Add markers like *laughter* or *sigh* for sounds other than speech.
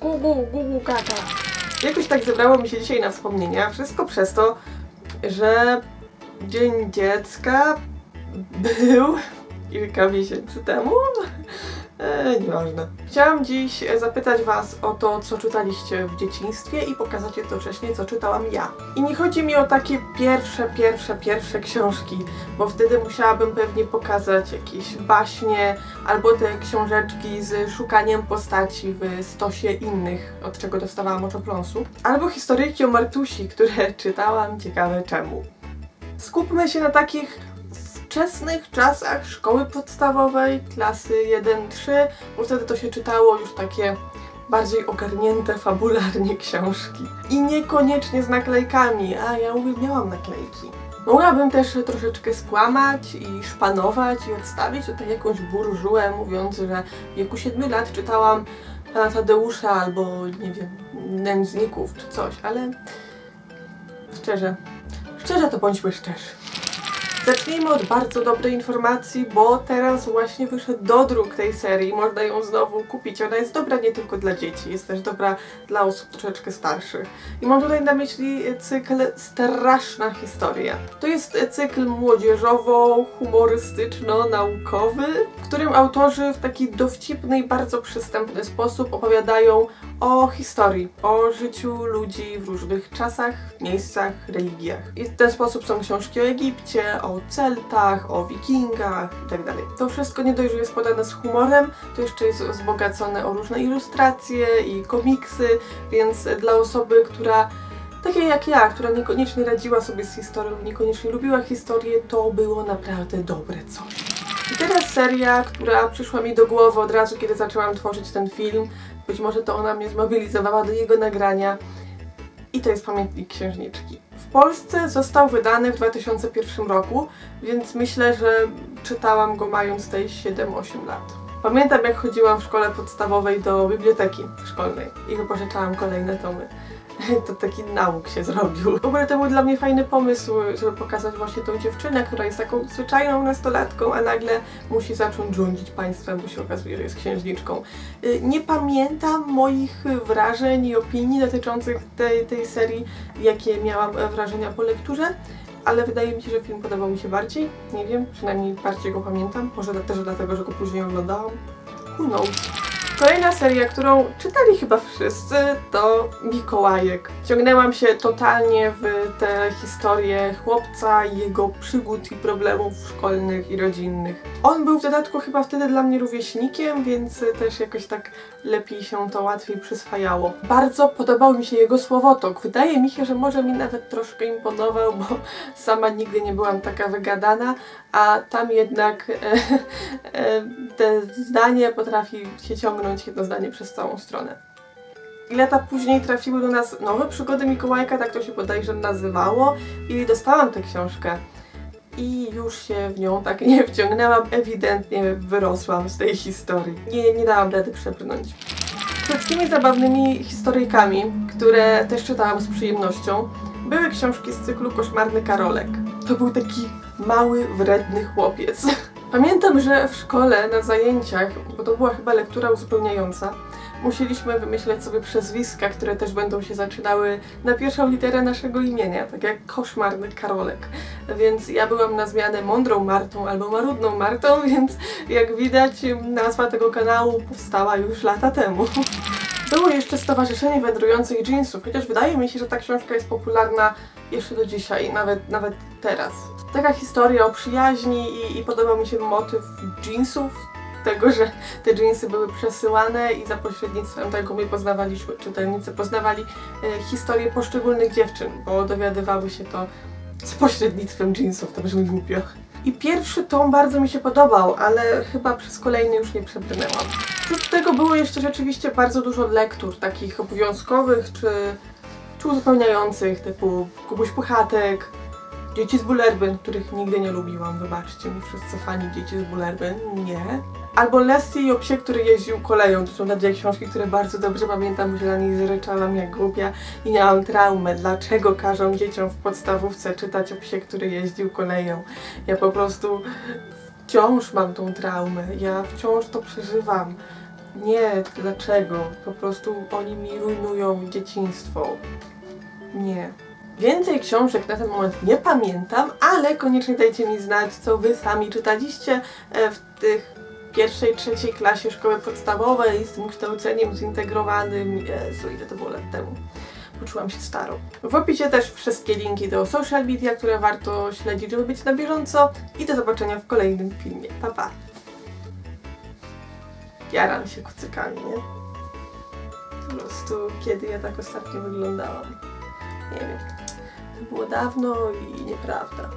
Gugu, gugu, kaka. Jakoś tak zebrało mi się dzisiaj na wspomnienia. Wszystko przez to, że Dzień Dziecka był *laughs* kilka miesięcy temu. E, nieważne. Chciałam dziś zapytać Was o to, co czytaliście w dzieciństwie i pokazać jednocześnie, co czytałam ja. I nie chodzi mi o takie pierwsze, pierwsze, pierwsze książki, bo wtedy musiałabym pewnie pokazać jakieś baśnie albo te książeczki z szukaniem postaci w stosie innych, od czego dostawałam oczopląsu, albo historyjki o Martusi, które *laughs* czytałam ciekawe czemu. Skupmy się na takich wczesnych czasach szkoły podstawowej, klasy 1-3, bo wtedy to się czytało już takie bardziej ogarnięte fabularnie *laughs* książki. I niekoniecznie z naklejkami, a ja uwielbiałam naklejki. Mogłabym też troszeczkę skłamać i szpanować i odstawić tutaj jakąś burżułę, mówiąc, że w wieku 7 lat czytałam pana Tadeusza albo, nie wiem, nędzników czy coś, ale szczerze, szczerze to bądźmy szczerzy. Zacznijmy od bardzo dobrej informacji, bo teraz właśnie wyszedł dodruk tej serii, można ją znowu kupić. Ona jest dobra nie tylko dla dzieci, jest też dobra dla osób troszeczkę starszych. I mam tutaj na myśli cykl Straszna Historia. To jest cykl młodzieżowo-humorystyczno-naukowy, w którym autorzy w taki dowcipny i bardzo przystępny sposób opowiadają o historii, o życiu ludzi w różnych czasach, miejscach, religiach. I w ten sposób są książki o Egipcie, o Celtach, o Wikingach itd. To wszystko nie dość, że jest podane z humorem, to jeszcze jest wzbogacone o różne ilustracje i komiksy, więc dla osoby, która takiej jak ja, która niekoniecznie radziła sobie z historią, niekoniecznie lubiła historię, to było naprawdę dobre coś. I teraz seria, która przyszła mi do głowy od razu, kiedy zaczęłam tworzyć ten film. Być może to ona mnie zmobilizowała do jego nagrania. I to jest Pamiętnik Księżniczki. W Polsce został wydany w 2001 roku, więc myślę, że czytałam go mając tej 7-8 lat. Pamiętam jak chodziłam w szkole podstawowej do biblioteki szkolnej i wypożyczałam kolejne tomy. *laughs* to taki nauk się zrobił. W ogóle to był dla mnie fajny pomysł, żeby pokazać właśnie tą dziewczynę, która jest taką zwyczajną nastolatką, a nagle musi zacząć rządzić państwem, bo się okazuje, że jest księżniczką. Y, nie pamiętam moich wrażeń i opinii dotyczących tej, tej serii, jakie miałam wrażenia po lekturze, ale wydaje mi się, że film podobał mi się bardziej. Nie wiem, przynajmniej bardziej go pamiętam. Może też dlatego, że go później oglądałam. Who knows? Kolejna seria, którą czytali chyba wszyscy, to Mikołajek. Ciągnęłam się totalnie w tę historię chłopca jego przygód i problemów szkolnych i rodzinnych. On był w dodatku chyba wtedy dla mnie rówieśnikiem, więc też jakoś tak lepiej się to łatwiej przyswajało. Bardzo podobał mi się jego słowotok. Wydaje mi się, że może mi nawet troszkę imponował, bo *laughs* sama nigdy nie byłam taka wygadana, a tam jednak *laughs* e, e, te zdanie potrafi się ciągnąć jedno zdanie przez całą stronę. I lata później trafiły do nas nowe przygody Mikołajka, tak to się bodajże nazywało i dostałam tę książkę. I już się w nią tak nie wciągnęłam, ewidentnie wyrosłam z tej historii. Nie, nie dałam rady przebrnąć. Tymi zabawnymi historyjkami, które też czytałam z przyjemnością, były książki z cyklu Koszmarny Karolek. To był taki mały, wredny chłopiec. Pamiętam, że w szkole na zajęciach, bo to była chyba lektura uzupełniająca, musieliśmy wymyśleć sobie przezwiska, które też będą się zaczynały na pierwszą literę naszego imienia, tak jak koszmarny Karolek. Więc ja byłam na zmianę mądrą Martą albo marudną Martą, *laughs* więc jak widać nazwa tego kanału powstała już lata temu. Było jeszcze Stowarzyszenie Wędrujących Jeansów, chociaż wydaje mi się, że ta książka jest popularna jeszcze do dzisiaj, nawet, nawet teraz. Taka historia o przyjaźni i, i podobał mi się motyw jeansów, tego, że te jeansy były przesyłane i za pośrednictwem tego my poznawaliśmy, czytelnicy poznawali e, historię poszczególnych dziewczyn, bo dowiadywały się to z pośrednictwem jeansów, to brzmi głupio. I pierwszy tom bardzo mi się podobał, ale chyba przez kolejny już nie przebrnęłam. Oprócz tego było jeszcze rzeczywiście bardzo dużo lektur, takich obowiązkowych czy, czy uzupełniających, typu Kubuś Puchatek, Dzieci z Bullerbyn, których nigdy nie lubiłam, wybaczcie mi wszyscy fani Dzieci z Bullerbyn, nie. Albo Leslie i o psie, który jeździł koleją. To są te dwie książki, które bardzo dobrze pamiętam, że na nich zryczałam jak głupia i miałam traumę. Dlaczego każą dzieciom w podstawówce czytać o psie, który jeździł koleją? Ja po prostu wciąż mam tą traumę. Ja wciąż to przeżywam. Nie, dlaczego? Po prostu oni mi rujnują dzieciństwo. Nie. Więcej książek na ten moment nie pamiętam, ale koniecznie dajcie mi znać, co wy sami czytaliście e, w tych pierwszej, trzeciej klasie szkoły podstawowej z tym kształceniem zintegrowanym. Jezu, ile to było lat temu. Poczułam się starą. W opisie też wszystkie linki do social media, które warto śledzić, żeby być na bieżąco i do zobaczenia w kolejnym filmie. Pa, pa! Jaram się kucykami, nie? Po prostu, kiedy ja tak ostatnio wyglądałam. Nie wiem. Było dawno i nieprawda.